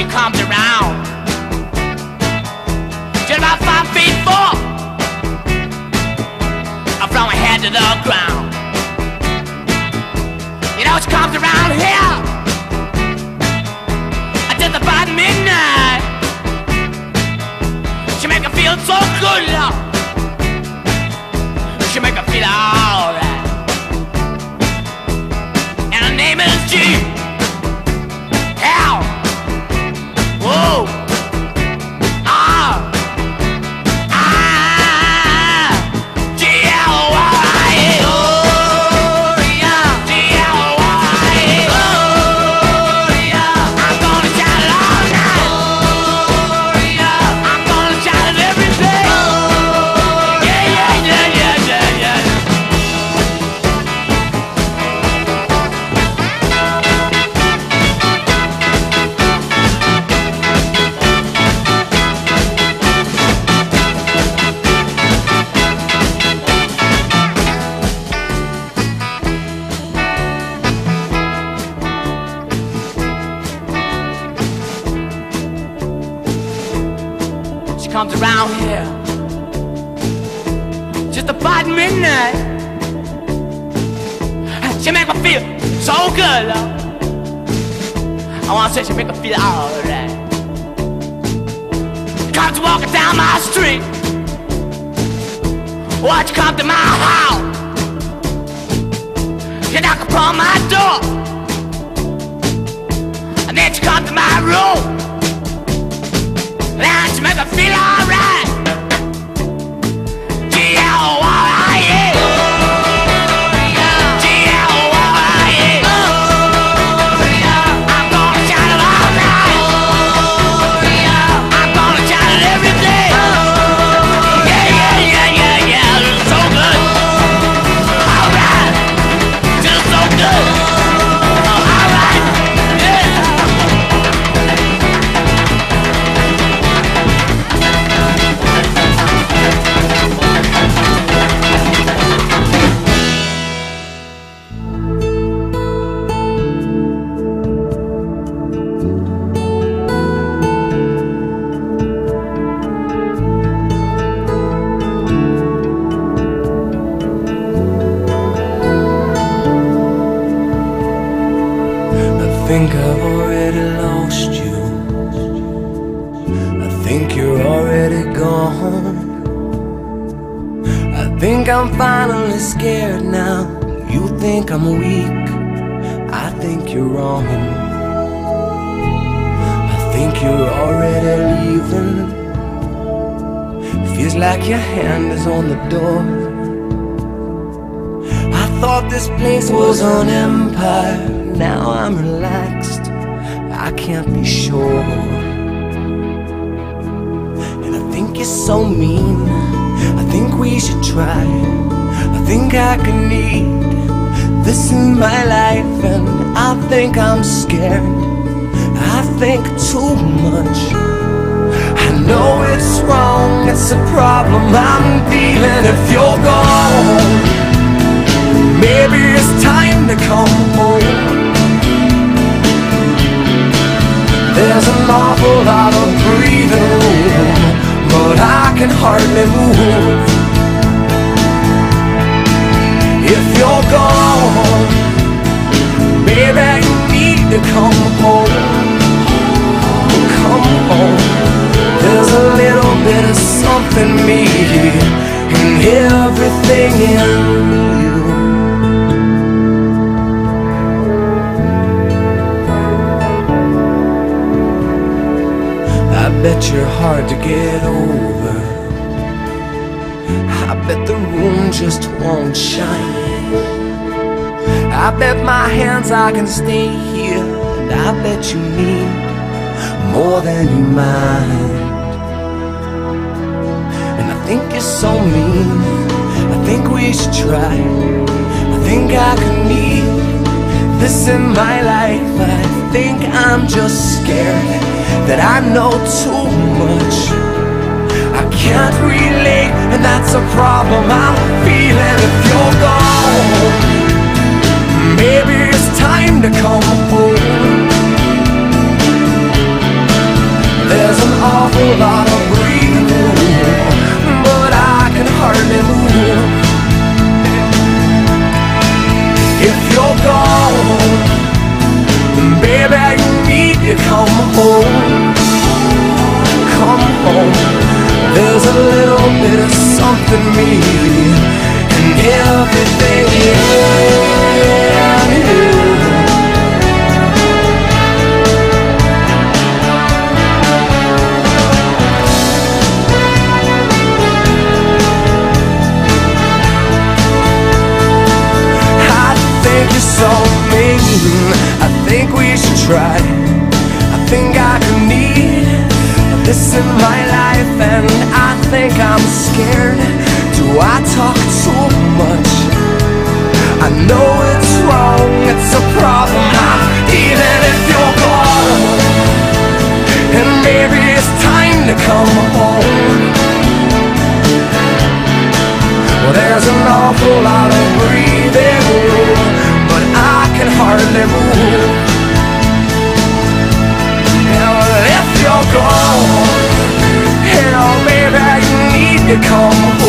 she comes around. Comes around here just about midnight. She make me feel so good, love. I wanna say she make me feel alright. Comes walking down my street. Watch come to my house. You knock upon my door. And then she come to my room. Now she make I'm finally scared now. You think I'm weak. I think you're wrong. I think you're already leaving. Feels like your hand is on the door. I thought this place was an empire. Now I'm relaxed. I can't be sure. And I think you're so mean. I think we should try. I think I can need this in my life. And I think I'm scared. I think too much. I know it's wrong. It's a problem I'm feeling if you're gone. Maybe it's time to come home. Can hardly move. If you're gone, baby, you need to come home. Come home. There's a little bit of something me in everything in you. I bet you're hard to get over. I bet the room just won't shine. I bet my hands I can stay here, and I bet you need more than you mind. And I think you're so mean. I think we should try. I think I can need this in my life. I think I'm just scared that I know too much. I can't relate, and that's a problem I'm feeling if you're gone. Maybe it's time to come home. I think we should try. I think I could need this in my life, and I think I'm scared. Do I talk too much? I know it's wrong, it's a problem. Even if you're gone, and maybe it's time to come home. Well, there's an awful lot of you call